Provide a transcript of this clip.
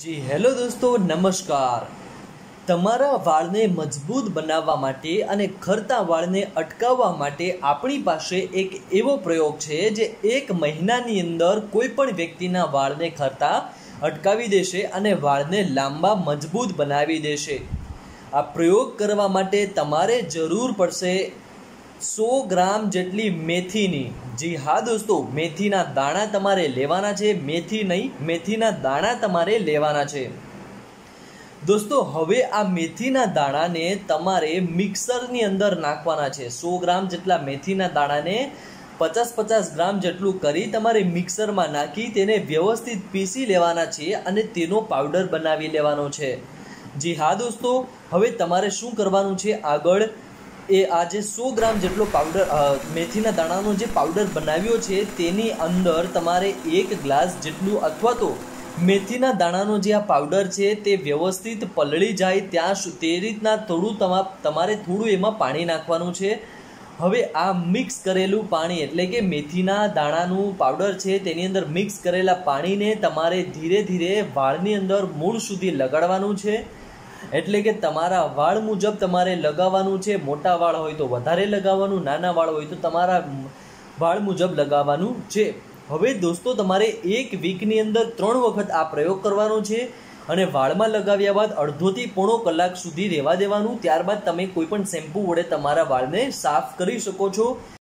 જી, hello દોસ્તો, નમસ્કાર. તમારા વાળને મજબૂત બનાવવા માટે અને ખરતા વાળને અટકાવવા માટે આપણી પાસે એક એવો પ્રયોગ છે જે એક મહિનાની અંદર કોઈ પણ વ્યક્તિના વાળને ખરતા અટકાવી દેશે અને વાળને લાંબા મજબૂત બનાવી દેશે. આ પ્રયોગ કરવા માટે તમારે જરૂર પડશે સો ગ્રામ જેટલી મેથીની. જી હા દોસ્તો, મેથીના દાણા તમારે લેવાના છે, મેથી નહીં, મેથીના દાણા તમારે લેવાના છે. દોસ્તો, હવે આ મેથીના દાણાને તમારે મિક્સરની અંદર નાખવાના છે. સો ગ્રામ જેટલા મેથીના દાણાને પચાસ પચાસ ગ્રામ જેટલું કરી તમારે મિક્સરમાં નાખી તેને વ્યવસ્થિત પીસી લેવાના છે અને તેનો પાવડર બનાવી લેવાનો છે. જી હા દોસ્તો, હવે તમારે શું કરવાનું છે આગળ? એ આ જે સો ગ્રામ જેટલો પાવડર મેથીના દાણાનો જે પાવડર બનાવ્યો છે, તેની અંદર તમારે એક ગ્લાસ જેટલું અથવા તો મેથીના દાણાનો જે આ પાવડર છે, તે વ્યવસ્થિત પલળી જાય ત્યાં તે રીતના થોડું તમા, તમારે થોડું એમાં પાણી નાખવાનું છે. હવે આ મિક્સ કરેલું પાણી એટલે કે મેથીના દાણાનું પાવડર છે, તેની અંદર મિક્સ કરેલા પાણીને તમારે ધીરે ધીરે વાળની અંદર મૂળ સુધી લગાડવાનું છે. એટલે કે તમારા વાળ મુજબ તમારે લગાવવાનું છે, મોટા વાળ હોય તો વધારે લગાવવાનું, નાના વાળ હોય તો તમારા વાળ મુજબ લગાવવાનું છે. હવે દોસ્તો, તમારે એક વીકની અંદર ત્રણ વખત આ પ્રયોગ કરવાનો છે અને વાળમાં લગાવ્યા બાદ અડધોથી પોણો કલાક સુધી રહેવા દેવાનું. ત્યારબાદ તમે કોઈપણ શેમ્પૂ વડે તમારા વાળને સાફ કરી શકો છો.